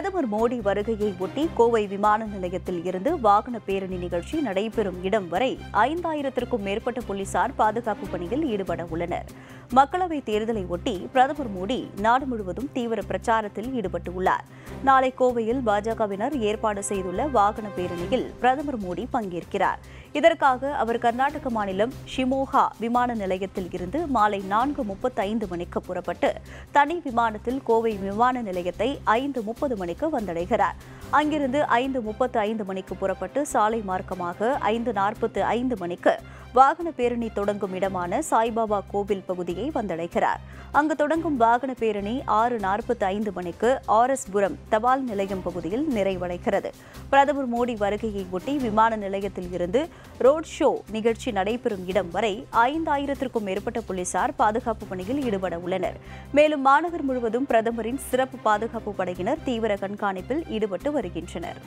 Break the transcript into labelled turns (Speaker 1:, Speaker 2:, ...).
Speaker 1: பிரதமர் மோடி வருகையை ஒட்டி கோவை விமான நிலையத்தில் இருந்து வாகன பேரணி நிகழ்ச்சி நடைபெறும் இடம் வரை ஐந்தாயிரத்திற்கும் மேற்பட்ட போலீசார் பாதுகாப்பு பணியில் ஈடுபட உள்ளனர். மக்களவைத் தேர்தலை ஒட்டி பிரதமர் மோடி நாடு முழுவதும் தீவிர பிரச்சாரத்தில் ஈடுபட்டுள்ளார் நாளை கோவையில் பாஜகவினர் ஏற்பாடு செய்துள்ள வாகன பேரணியில் பிரதமர் மோடி பங்கேற்கிறார். இதற்காக அவர் கர்நாடக மாநிலம் ஷிமோகா விமான நிலையத்தில் இருந்து மாலை நான்கு முப்பத்தைந்து மணிக்கு புறப்பட்டு தனி விமானத்தில் கோவை விமான நிலையத்தை ஐந்து முப்பது மணிக்கு வந்தடைகிறார். அங்கிருந்து ஐந்து முப்பத்து ஐந்து மணிக்கு புறப்பட்டு சாலை மார்க்கமாக ஐந்து நாற்பத்து ஐந்து மணிக்கு வாகன பேரணி தொடங்கும் இடமான சாய்பாபா கோவில் பகுதியை வந்தடைகிறார். அங்கு தொடங்கும் வாகன பேரணி ஆறு நாற்பத்தி ஐந்து மணிக்கு ஆர் எஸ் புரம் தபால் நிலையம் பகுதியில் நிறைவடைகிறது. பிரதமர் மோடி வருகையை ஒட்டி விமான நிலையத்தில் இருந்து ரோட் ஷோ நிகழ்ச்சி நடைபெறும் இடம் வரை ஐந்தாயிரத்திற்கும் மேற்பட்ட போலீசார் பாதுகாப்பு பணியில் ஈடுபட உள்ளனர். மேலும் மாநகர் முழுவதும் பிரதமரின் சிறப்பு பாதுகாப்பு படையினர் தீவிர கண்காணிப்பில் ஈடுபட்டு வருகின்றனர்.